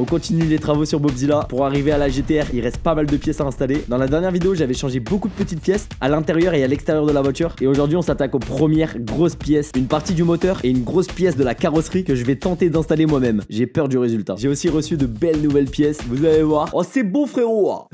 On continue les travaux sur Bobzilla. Pour arriver à la GTR, il reste pas mal de pièces à installer. Dans la dernière vidéo, j'avais changé beaucoup de petites pièces à l'intérieur et à l'extérieur de la voiture. Et aujourd'hui, on s'attaque aux premières grosses pièces. Une partie du moteur et une grosse pièce de la carrosserie que je vais tenter d'installer moi-même. J'ai peur du résultat. J'ai aussi reçu de belles nouvelles pièces. Vous allez voir. Oh, c'est beau, frérot.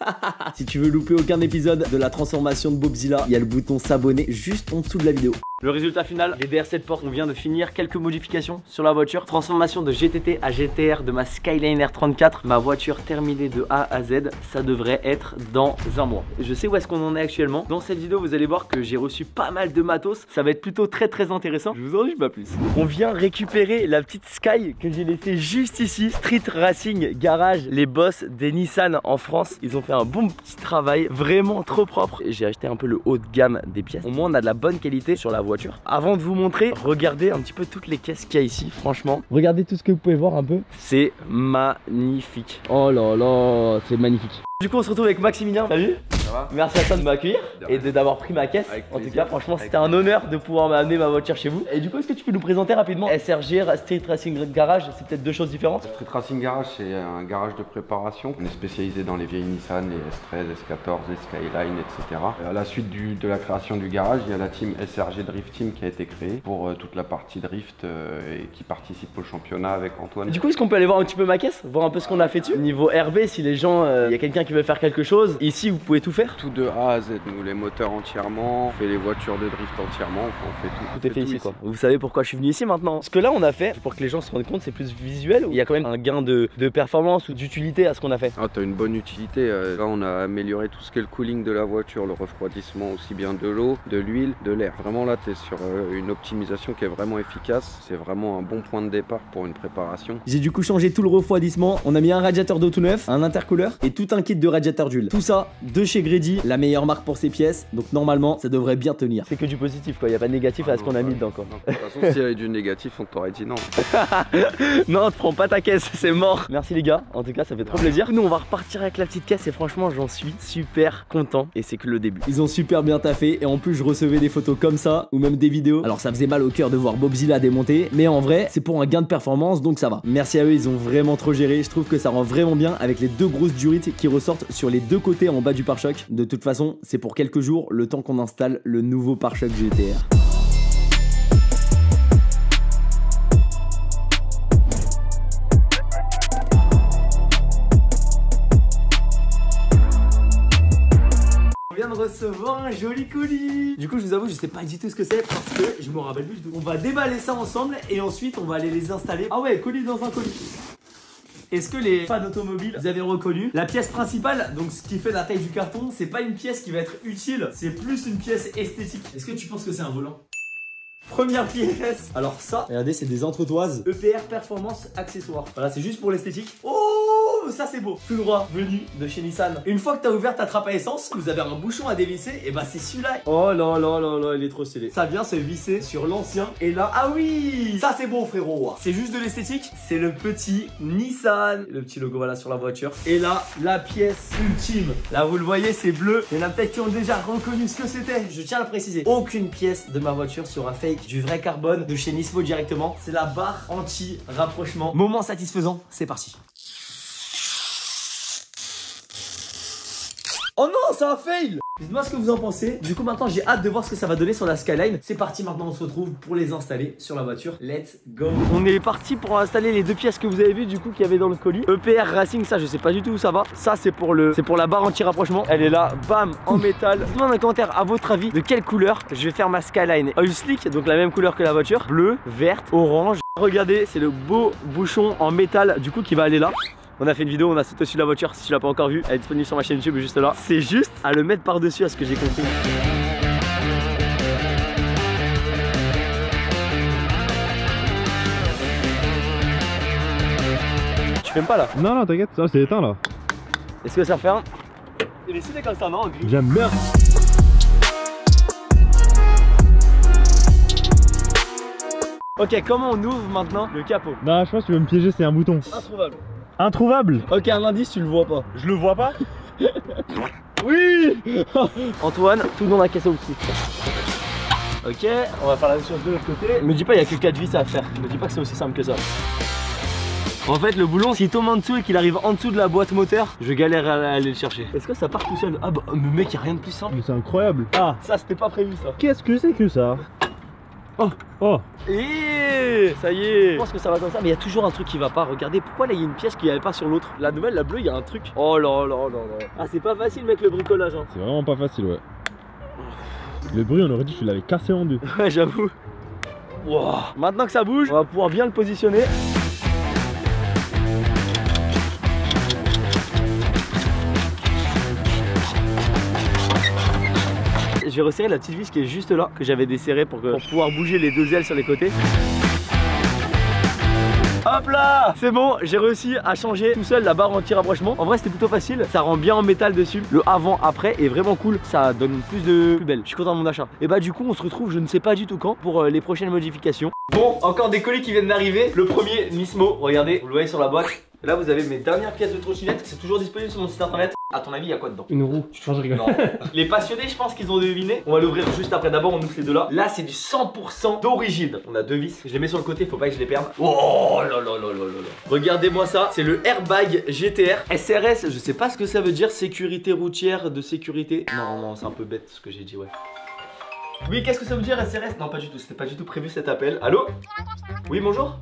si tu veux louper aucun épisode de la transformation de Bobzilla, il y a le bouton s'abonner juste en dessous de la vidéo. Le résultat final, les DR7 portes, on vient de finir quelques modifications sur la voiture. Transformation de GTT à GTR de ma Skyline R34. Ma voiture terminée de A à Z, ça devrait être dans un mois. Je sais où est-ce qu'on en est actuellement. Dans cette vidéo, vous allez voir que j'ai reçu pas mal de matos. Ça va être plutôt très très intéressant. Je vous en dis pas plus. On vient récupérer la petite Sky que j'ai laissée juste ici. Street Racing Garage, les boss des Nissan en France. Ils ont fait un bon petit travail, vraiment trop propre. J'ai acheté un peu le haut de gamme des pièces. Au moins, on a de la bonne qualité sur la voiture. Avant de vous montrer, regardez un petit peu toutes les caisses qu'il y a ici, franchement. Regardez tout ce que vous pouvez voir un peu. C'est magnifique. Oh là là, c'est magnifique. Du coup, on se retrouve avec Maximilien. Salut. Ça va Merci à toi de m'accueillir et d'avoir pris ma caisse. Avec En tout cas, franchement, c'était un honneur de pouvoir m'amener ma voiture chez vous. Et du coup, est-ce que tu peux nous présenter rapidement SRG Street Racing Garage? C'est peut-être deux choses différentes. Street Racing Garage, c'est un garage de préparation. On est spécialisé dans les vieilles Nissan, les S13, S14, les Skyline, etc. Et à la suite du- de la création du garage, il y a la team SRG Drift Team qui a été créée pour euh, toute la partie drift euh, et qui participe au championnat avec Antoine. Du coup, est-ce qu'on peut aller voir un petit peu ma caisse Voir un peu ce qu'on a fait dessus? Niveau RB, si les gens, euh, il y a quelqu'un qui veut faire quelque chose, ici vous pouvez tout faire. Tout de A à Z, nous les moteurs entièrement, on fait les voitures de drift entièrement, enfin, on fait tout. Tout est fait ici quoi. Vous savez pourquoi je suis venu ici maintenant? Ce que là on a fait, pour que les gens se rendent compte, c'est plus visuel ou il y a quand même un gain de, de performance ou d'utilité à ce qu'on a fait? Ah, t'as une bonne utilité. euh, Là, on a amélioré tout ce qui est le cooling de la voiture, le refroidissement aussi bien de l'eau, de l'huile, de l'air. Vraiment, là, t'es sur euh, une optimisation qui est vraiment efficace. C'est vraiment un bon point de départ pour une préparation. J'ai du coup changé tout le refroidissement. On a mis un radiateur d'eau tout neuf, un intercooleur et tout un kit de radiateur d'huile. Tout ça de chez Grady, la meilleure marque pour ces pièces. Donc normalement, ça devrait bien tenir. C'est que du positif quoi, il y a pas de négatif à ce qu'on a mis dedans quoi. Non, de toute façon, s'il y avait du négatif, on t'aurait dit non. Non, te prends pas ta caisse, c'est mort. Merci les gars, en tout cas ça fait trop plaisir. Nous on va repartir avec la petite caisse et franchement j'en suis super content et c'est que le début. Ils ont super bien taffé et en plus je recevais des photos comme ça ou même des vidéos. Alors ça faisait mal au cœur de voir Bobzilla démonter, mais en vrai c'est pour un gain de performance donc ça va. Merci à eux, ils ont vraiment trop géré. Je trouve que ça rend vraiment bien avec les deux grosses durites qui ressortent sur les deux côtés en bas du pare-choc. De toute façon, c'est pour quelques jours le temps qu'on installe le nouveau pare-choc GTR. On vient de recevoir un joli colis. Du coup, je vous avoue, je sais pas du tout ce que c'est parce que je me rappelle plus du tout. On va déballer ça ensemble et ensuite on va aller les installer. Ah ouais, colis dans un colis. Est-ce que les fans automobiles, vous avez reconnu la pièce principale, donc ce qui fait la taille du carton, c'est pas une pièce qui va être utile, c'est plus une pièce esthétique. Est-ce que tu penses que c'est un volant? Première pièce. Alors ça, regardez, c'est des entretoises EPR Performance Accessoires. Voilà, c'est juste pour l'esthétique. Oh, ça c'est beau. Tout droit, venu de chez Nissan. Une fois que t'as ouvert ta trappe à essence, vous avez un bouchon à dévisser, et bah c'est celui-là. Oh là là là là, il est trop stylé. Ça vient se visser sur l'ancien. Et là, ah oui, ça c'est beau frérot. C'est juste de l'esthétique. C'est le petit Nissan. Le petit logo voilà sur la voiture. Et là, la pièce ultime. Là, vous le voyez, c'est bleu. Il y en a peut-être qui ont déjà reconnu ce que c'était. Je tiens à le préciser. Aucune pièce de ma voiture sera fake. Du vrai carbone de chez Nismo directement. C'est la barre anti-rapprochement. Moment satisfaisant. C'est parti. Oh non, ça a fail Dites-moi ce que vous en pensez. Du coup, maintenant, j'ai hâte de voir ce que ça va donner sur la Skyline. C'est parti, maintenant, on se retrouve pour les installer sur la voiture. Let's go On est parti pour installer les deux pièces que vous avez vues, du coup, qu'il y avait dans le colis. EPR Racing, ça, je sais pas du tout où ça va. Ça, c'est pour le, c'est pour la barre anti-rapprochement. Elle est là, bam, en métal. Dites-moi dans les commentaires, à votre avis, de quelle couleur je vais faire ma Skyline Oil Slick, donc la même couleur que la voiture. Bleu, verte, orange. Regardez, c'est le beau bouchon en métal, du coup, qui va aller là. On a fait une vidéo, on a sauté dessus la voiture. Si tu l'as pas encore vue, elle est disponible sur ma chaîne YouTube juste là. C'est juste à le mettre par-dessus à ce que j'ai compris. Tu filmes pas là Non, non, t'inquiète, ça c'est éteint là. Est-ce que ça un Il est stylé comme ça, non J'aime bien. Ok, comment on ouvre maintenant le capot? Non, je pense que tu veux me piéger, c'est un bouton. Introuvable. Introuvable Ok, un indice, tu le vois pas. Je le vois pas Oui Antoine, tout dans la caisse au dessus. Ok, on va faire la même chose de l'autre côté. Me dis pas, il y a que 4 vis à faire. Me dis pas que c'est aussi simple que ça. En fait, le boulon, s'il tombe en dessous et qu'il arrive en dessous de la boîte moteur, je galère à aller le chercher. Est-ce que ça part tout seul? Ah bah, mais mec, y'a rien de plus simple. Mais c'est incroyable. Ah, ça c'était pas prévu ça. Qu'est-ce que c'est que ça? Oh. Oh Et ça y est. Je pense que ça va comme ça, mais il y a toujours un truc qui va pas. Regardez, pourquoi là il y a une pièce qui n'y avait pas sur l'autre? La nouvelle, la bleue, il y a un truc. Oh là là là là. Ah, c'est pas facile, mec, le bricolage. Hein. C'est vraiment pas facile, ouais. Le bruit, on aurait dit que tu l'avais cassé en deux. Ouais, j'avoue. Wow. Maintenant que ça bouge, on va pouvoir bien le positionner. J'ai resserré la petite vis qui est juste là, que j'avais desserré pour, que- pour pouvoir bouger les deux ailes sur les côtés. Hop là C'est bon, j'ai réussi à changer tout seul la barre anti-rapprochement. En vrai, c'était plutôt facile. Ça rend bien en métal dessus. Le avant-après est vraiment cool. Ça donne plus de plus belle. Je suis content de mon achat. Et bah, du coup, on se retrouve, je ne sais pas du tout quand, pour euh, les prochaines modifications. Bon, encore des colis qui viennent d'arriver. Le premier, Nismo. Regardez, vous le voyez sur la boîte. Là, vous avez mes dernières pièces de trottinette. C'est toujours disponible sur mon site internet. À ton avis, il y a quoi dedans Une roue. Je rigole. non. Les passionnés, je pense qu'ils ont deviné. On va l'ouvrir juste après. D'abord, on ouvre ces deux-là. Là, c'est du 100% d'origine. On a deux vis. Je les mets sur le côté, faut pas que je les perde. Oh là là là là là là. Regardez-moi ça. C'est le airbag GTR SRS. Je sais pas ce que ça veut dire. Sécurité routière de sécurité. Non, non, c'est un peu bête ce que j'ai dit, ouais. Oui, qu'est-ce que ça veut dire SRS Non, pas du tout. C'était pas du tout prévu cet appel. Allô? Oui, bonjour?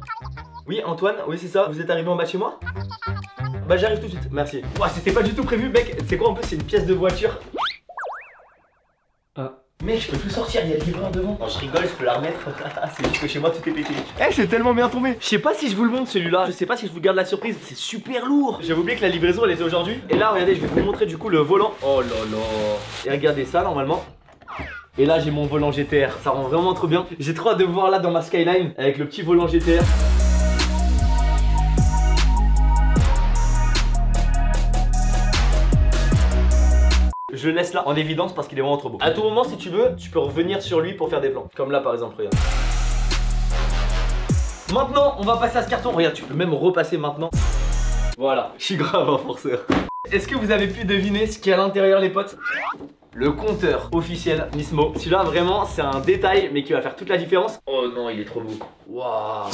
Oui, Antoine Oui, c'est ça. Vous êtes arrivé en bas de chez moi bah j'arrive tout de suite, merci. Ouah, c'était pas du tout prévu, mec. C'est quoi en plus C'est une pièce de voiture. Ah. Mec, je peux plus sortir, il y a le livreur devant. Non, je rigole, je peux la remettre. c'est juste que chez moi tout est pété. Eh, c'est tellement bien tombé. Je sais pas si je vous le montre celui-là. Je sais pas si je vous garde la surprise. C'est super lourd. J'avais oublié que la livraison elle était aujourd'hui. Et là, regardez, je vais vous montrer du coup le volant. Oh là là. Et regardez ça normalement. Et là j'ai mon volant GTR, ça rend vraiment trop bien. J'ai trop hâte de voir là dans ma Skyline avec le petit volant GTR. Je laisse là en évidence parce qu'il est vraiment trop beau. À tout moment, si tu veux, tu peux revenir sur lui pour faire des plans. Comme là par exemple, regarde. Maintenant, on va passer à ce carton. Regarde, tu peux même repasser maintenant. Voilà, je suis grave un forceur. Est-ce que vous avez pu deviner ce qu'il y a à l'intérieur, les potes? Le compteur officiel Nismo. Celui-là, vraiment, c'est un détail, mais qui va faire toute la différence. Oh non, il est trop beau. Waouh.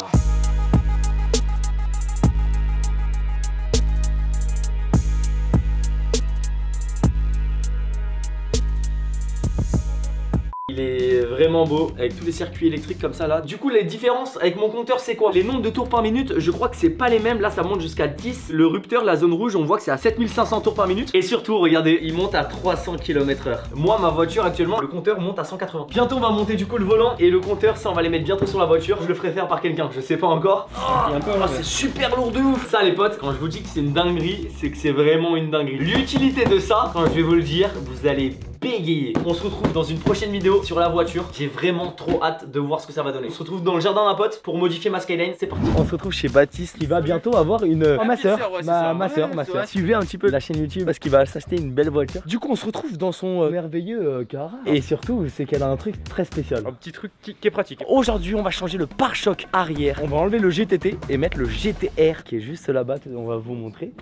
Il est vraiment beau avec tous les circuits électriques comme ça là. Du coup, les différences avec mon compteur, c'est quoi? Les nombres de tours par minute, je crois que c'est pas les mêmes. Là, ça monte jusqu'à 10. Le rupteur, la zone rouge, on voit que c'est à 7500 tours par minute. Et surtout, regardez, il monte à 300 km/h. Moi, ma voiture actuellement, le compteur monte à 180. Bientôt, on va monter du coup le volant et le compteur, ça, on va les mettre bientôt sur la voiture. Je le ferai faire par quelqu'un, je sais pas encore. Ah, c'est super lourd de ouf Ça les potes, quand je vous dis que c'est une dinguerie, c'est que c'est vraiment une dinguerie L'utilité de ça, quand je vais vous le dire, vous allez bégayer. On se retrouve dans une prochaine vidéo sur la voiture. J'ai vraiment trop hâte de voir ce que ça va donner. On se retrouve dans le jardin d'un pote pour modifier ma Skyline, c'est parti. On se retrouve chez Baptiste qui va bientôt avoir une... Oh, ma soeur, ma, ma soeur, ma soeur Suivez un petit peu la chaîne YouTube parce qu'il va s'acheter une belle voiture. Du coup on se retrouve dans son euh, merveilleux euh, garage Et surtout c'est qu'elle a un truc très spécial. Un petit truc qui, qui est pratique. Aujourd'hui, on va changer le pare-choc arrière. On va enlever le GTT et mettre le GTR qui est juste là-bas. On va vous montrer.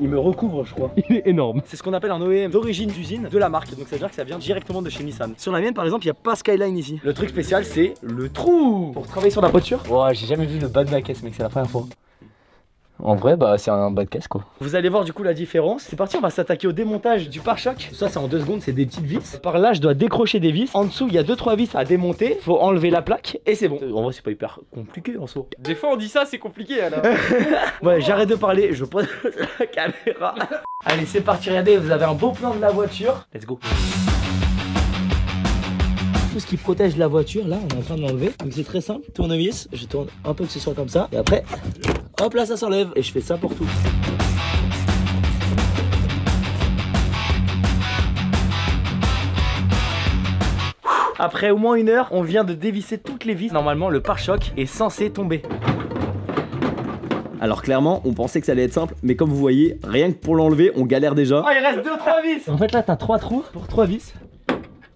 Il me recouvre, je crois. Il est énorme. C'est ce qu'on appelle un OEM d'origine d'usine de la marque. Donc ça veut dire que ça vient directement de chez Nissan. Sur la mienne, par exemple, il n'y a pas Skyline ici. Le truc spécial, c'est le trou pour travailler sur la voiture. Ouais, j'ai jamais vu le bas de ma caisse, mec. C'est la première fois. En vrai, bah c'est un bas de caisse quoi. Vous allez voir du coup la différence. C'est parti, on va s'attaquer au démontage du pare-choc. Ça, c'est en deux secondes, c'est des petites vis. Par là, je dois décrocher des vis. En dessous, il y a deux trois vis à démonter. Faut enlever la plaque et c'est bon. En vrai, c'est pas hyper compliqué en soi. Des fois on dit ça, c'est compliqué alors. Ouais, j'arrête de parler, je pose la caméra. Allez, c'est parti, regardez, vous avez un beau plan de la voiture. Let's go. Tout ce qui protège la voiture, là, on est en train de l'enlever. Donc c'est très simple, tournevis, je tourne un peu que ce soit comme ça. Et après, hop là, ça s'enlève. Et je fais ça pour tout. Après au moins une heure, on vient de dévisser toutes les vis. Normalement, le pare-choc est censé tomber. Alors clairement, on pensait que ça allait être simple, mais comme vous voyez, rien que pour l'enlever, on galère déjà. Oh, il reste 2-3 vis En fait là, t'as 3 trous pour 3 vis.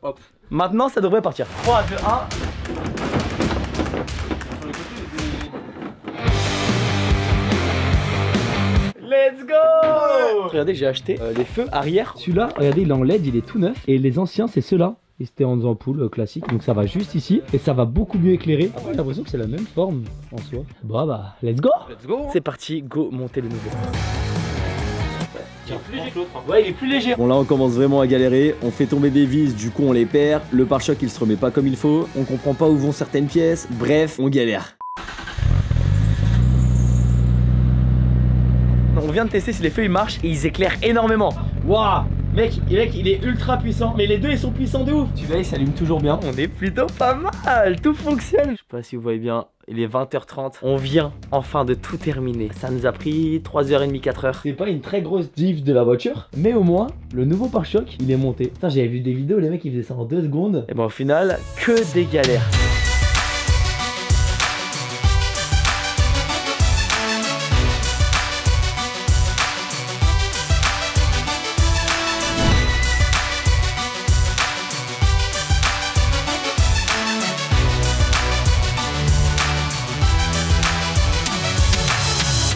Hop. Maintenant, ça devrait partir. 3, 2, 1. Let's go Regardez, j'ai acheté euh, les feux arrière. Celui-là, regardez, il est en LED, il est tout neuf. Et les anciens, c'est ceux-là. et c'était en ampoule euh, classique. Donc ça va juste ici et ça va beaucoup mieux éclairer. Après, j'ai l'impression que c'est la même forme en soi. Bon bah, let's go Let's go. C'est parti, go monter le nouveau. Il est plus léger que l'autre. hein. Ouais, il est plus léger. Bon là on commence vraiment à galérer, on fait tomber des vis, du coup on les perd, le pare-choc il se remet pas comme il faut, on comprend pas où vont certaines pièces, bref, on galère. On vient de tester si les feux ils marchent et ils éclairent énormément. Waouh Mec, mec, il est ultra puissant, mais les deux ils sont puissants de ouf. Celui-là il s'allume toujours bien. On est plutôt pas mal, tout fonctionne. Je sais pas si vous voyez bien, il est 20h30. On vient enfin de tout terminer. Ça nous a pris 3h30, 4h. C'est pas une très grosse diff de la voiture, mais au moins, le nouveau pare-choc, il est monté. Putain, j'avais vu des vidéos, les mecs ils faisaient ça en 2 secondes. Et ben au final, que des galères.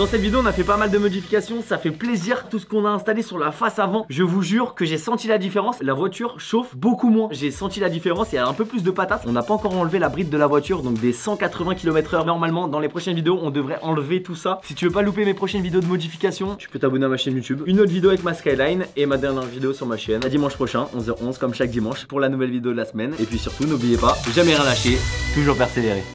Dans cette vidéo, on a fait pas mal de modifications. Ça fait plaisir. Tout ce qu'on a installé sur la face avant, je vous jure que j'ai senti la différence. La voiture chauffe beaucoup moins. J'ai senti la différence. Il y a un peu plus de patates. On n'a pas encore enlevé la bride de la voiture, donc des 180 km/h. Normalement, dans les prochaines vidéos, on devrait enlever tout ça. Si tu veux pas louper mes prochaines vidéos de modification, tu peux t'abonner à ma chaîne YouTube. Une autre vidéo avec ma Skyline et ma dernière vidéo sur ma chaîne. À dimanche prochain, 11h11, comme chaque dimanche, pour la nouvelle vidéo de la semaine. Et puis surtout, n'oubliez pas, jamais rien lâcher, toujours persévérer.